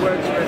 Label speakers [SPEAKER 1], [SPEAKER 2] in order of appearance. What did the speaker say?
[SPEAKER 1] works for